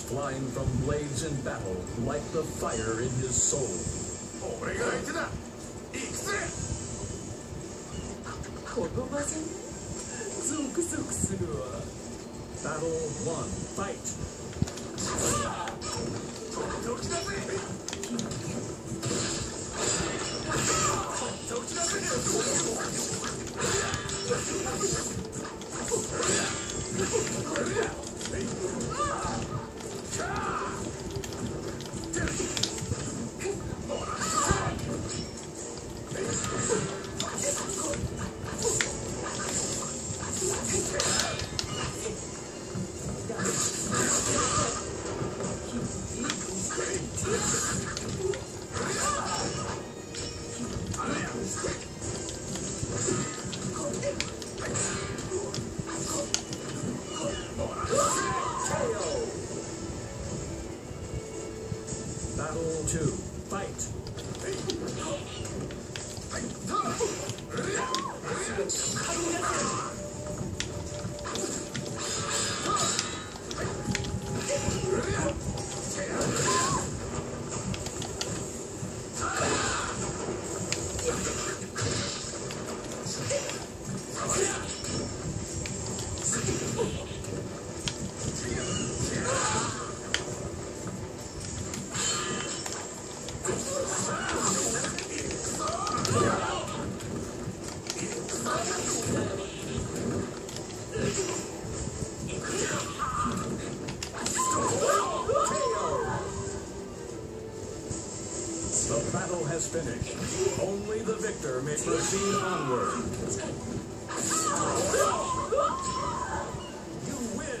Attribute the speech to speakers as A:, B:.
A: flying from blades in battle like the fire in his soul. Battle 1, fight! 2. Fight! The battle has finished. Only the victor may proceed onward.
B: You win!